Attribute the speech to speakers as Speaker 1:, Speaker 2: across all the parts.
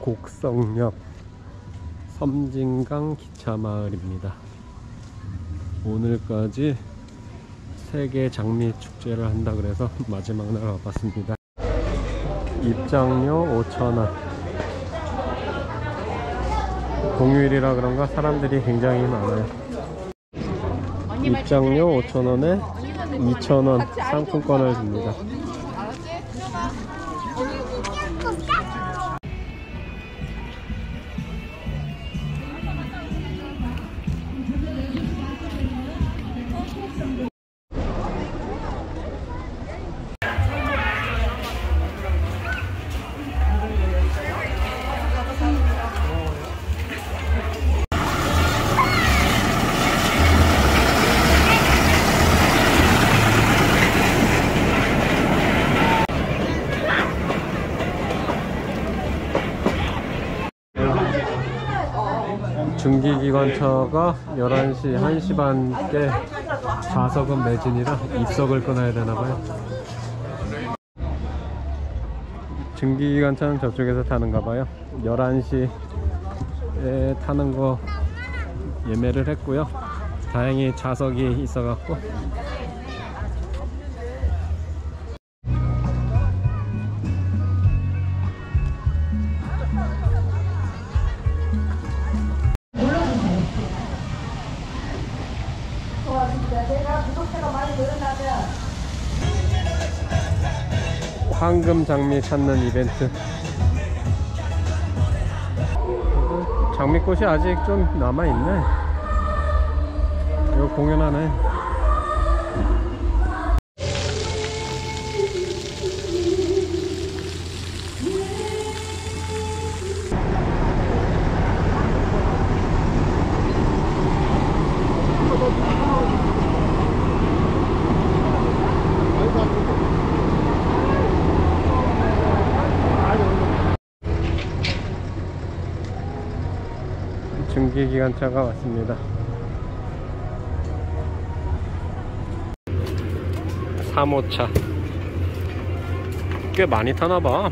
Speaker 1: 곡성역 섬진강 기차마을입니다. 오늘까지 세계 장미 축제를 한다 그래서 마지막 날 와봤습니다. 입장료 5,000원. 공휴일이라 그런가 사람들이 굉장히 많아요. 입장료 5,000원에 2,000원 상품권을 줍니다. 중기기관차가 11시, 1시 반께 좌석은 매진이라 입석을 끊어야 되나봐요. 중기기관차는 저쪽에서 타는가봐요. 11시에 타는 거 예매를 했고요. 다행히 좌석이 있어갖고 황금 장미 찾는 이벤트. 장미꽃이 아직 좀 남아있네. 이거 공연하네 기기관차가 왔습니다. 3호차. 꽤 많이 타나봐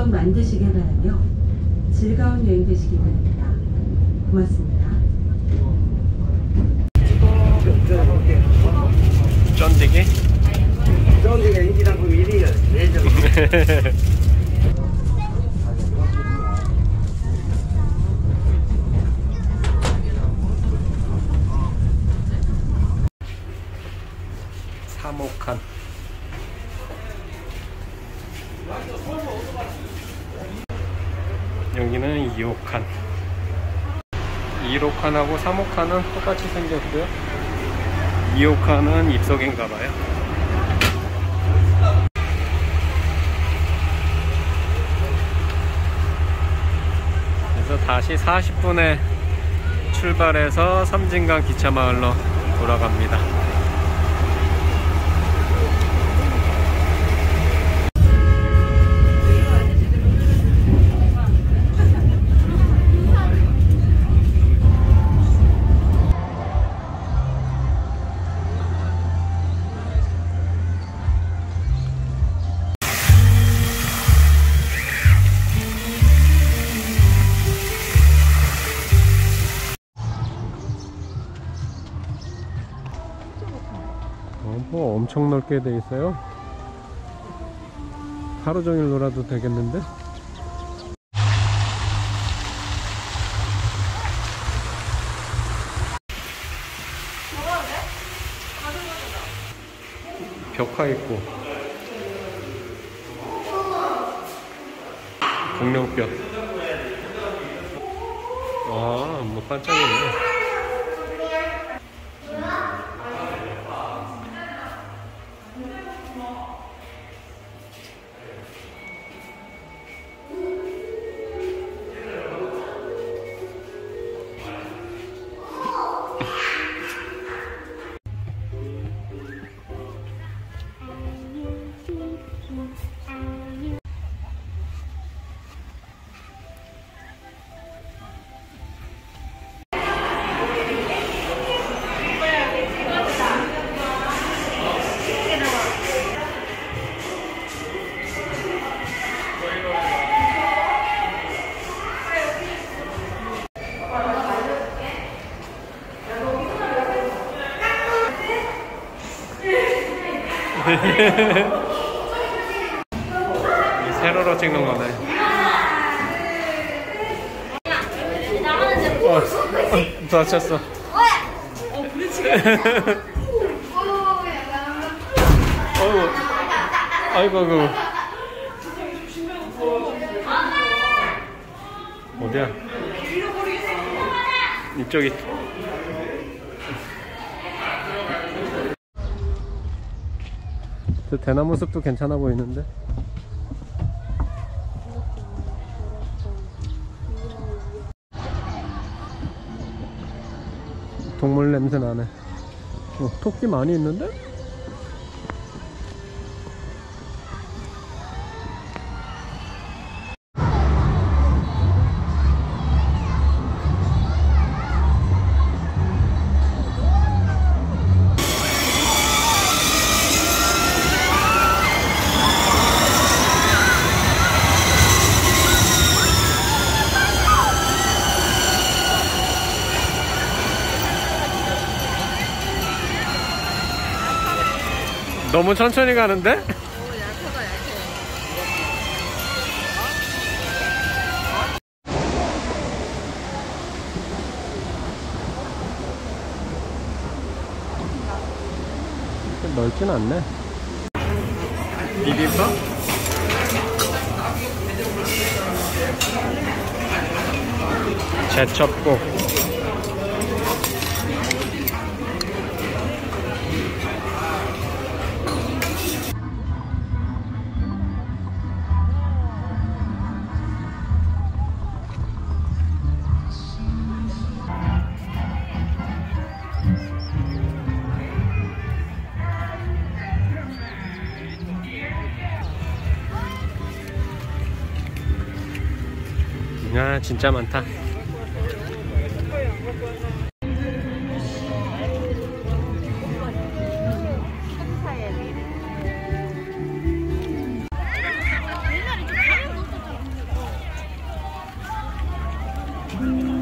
Speaker 2: 추억 만드시길 바라며 즐거운 여행 되시기 바랍니다. 고맙습니다.
Speaker 1: 쫀디기
Speaker 3: 쫀디가 인기당국 1위야. 내적.
Speaker 1: 삼호칸 여기는 2호칸. 1호칸하고 3호칸은 똑같이 생겼고요. 2호칸은 입석인가봐요. 그래서 다시 40분에 출발해서 섬진강 기차마을로 돌아갑니다 엄청 넓게 돼 있어요. 하루 종일 놀아도 되겠는데? 벽화 있고 공룡뼈 와뭐 반짝이네 세로로 찍는 거네. 어, 어, 다쳤어. 어이구, 아이고, 아이고. 어디야? 이쪽이. 저 대나무 숲도 괜찮아 보이는데? 동물 냄새 나네. 어, 토끼 많이 있는데? 너무 천천히 가는데? 그렇게 넓진 않네. 비빔밥? 제첩국. 아 진짜 많다.
Speaker 3: 서윤아